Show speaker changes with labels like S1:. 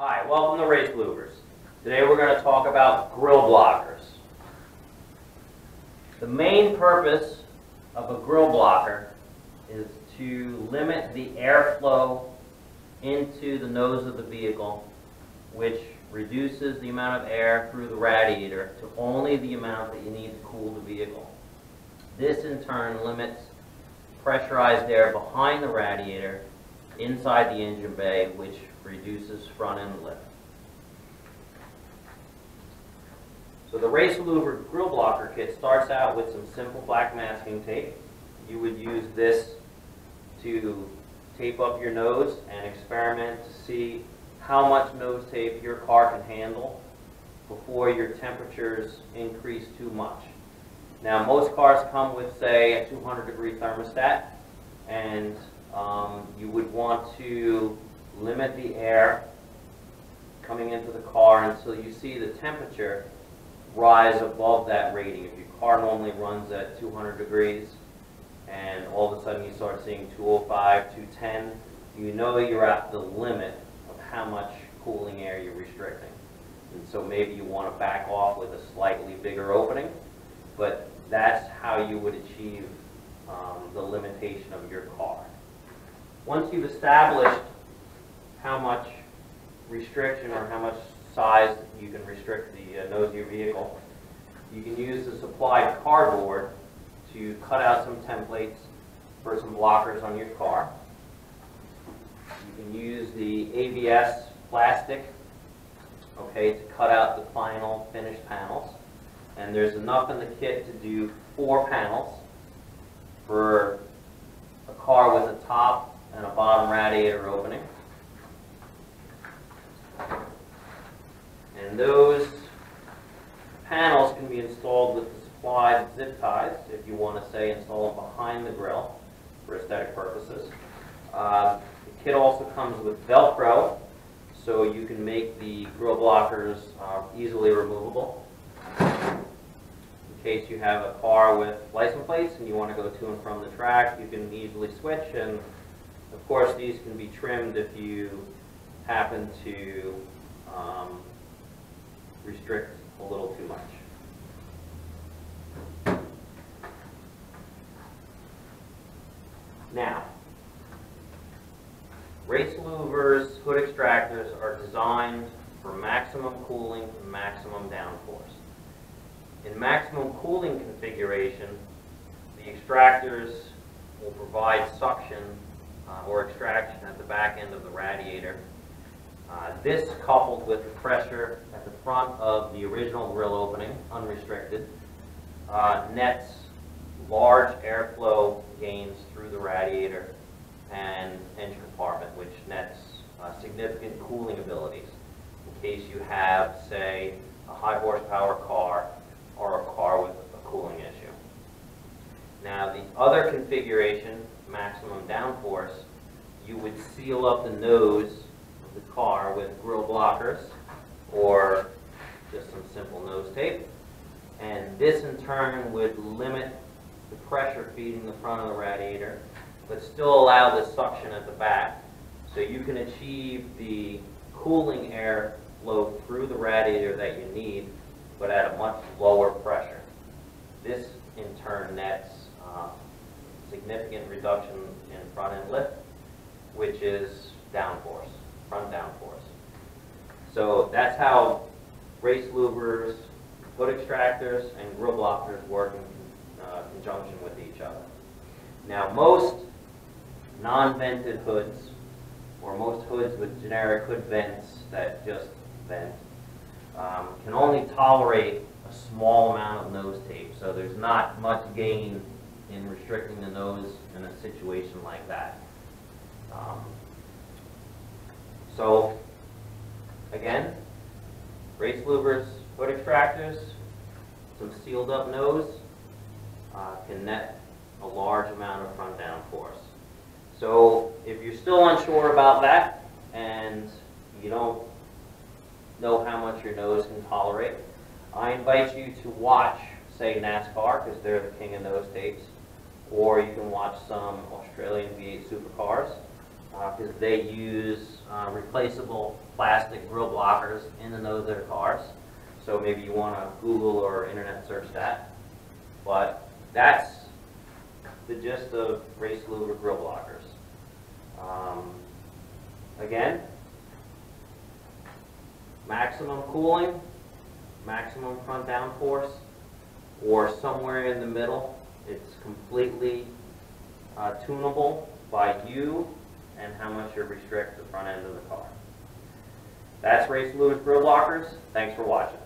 S1: Hi, welcome to Race Louvers. Today we're going to talk about grill blockers. The main purpose of a grill blocker is to limit the airflow into the nose of the vehicle, which reduces the amount of air through the radiator to only the amount that you need to cool the vehicle. This in turn limits pressurized air behind the radiator inside the engine bay, which reduces front end lift. So the Race Louver grill blocker kit starts out with some simple black masking tape. You would use this to tape up your nose and experiment to see how much nose tape your car can handle before your temperatures increase too much. Now most cars come with say a 200 degree thermostat and um, you would want to limit the air coming into the car until you see the temperature rise above that rating. If your car normally runs at 200 degrees and all of a sudden you start seeing 205, 210, you know you're at the limit of how much cooling air you're restricting. And so maybe you want to back off with a slightly bigger opening, but that's how you would achieve um, the limitation of your car. Once you've established how much restriction or how much size you can restrict the uh, nose of your vehicle. You can use the supplied cardboard to cut out some templates for some blockers on your car. You can use the ABS plastic, okay, to cut out the final finished panels. And there's enough in the kit to do four panels for a car with a top and a bottom radiator opening. And those panels can be installed with the supplied zip ties, if you want to say install them behind the grill for aesthetic purposes. Uh, the kit also comes with Velcro, so you can make the grill blockers uh, easily removable. In case you have a car with license plates and you want to go to and from the track, you can easily switch. And of course, these can be trimmed if you happen to um, restrict a little too much. Now, race louvers, hood extractors are designed for maximum cooling and maximum downforce. In maximum cooling configuration, the extractors will provide suction or extraction at the back end of the radiator uh, this coupled with the pressure at the front of the original grill opening, unrestricted, uh, nets large airflow gains through the radiator and engine compartment, which nets uh, significant cooling abilities in case you have, say, a high horsepower car or a car with a cooling issue. Now, the other configuration, maximum downforce, you would seal up the nose of the car with grill blockers or just some simple nose tape. And this in turn would limit the pressure feeding the front of the radiator, but still allow the suction at the back. So you can achieve the cooling air flow through the radiator that you need, but at a much lower pressure. This in turn nets significant reduction in front end lift, which is downforce front downforce. So that's how race louvers, hood extractors, and grill blockers work in uh, conjunction with each other. Now most non-vented hoods, or most hoods with generic hood vents that just vent, um, can only tolerate a small amount of nose tape. So there's not much gain in restricting the nose in a situation like that. Um, so again, race louvers, hood extractors, some sealed up nose uh, can net a large amount of front down force. So if you're still unsure about that and you don't know how much your nose can tolerate, I invite you to watch, say, NASCAR, because they're the king of nose tapes, or you can watch some Australian V8 supercars because they use uh, replaceable plastic grill blockers in the nose of their cars. So maybe you want to Google or internet search that. But that's the gist of race louver grill blockers. Um, again, maximum cooling, maximum front downforce, or somewhere in the middle. It's completely uh, tunable by you and how much you restrict the front end of the car. That's Race Louvers Grill Blockers. Thanks for watching.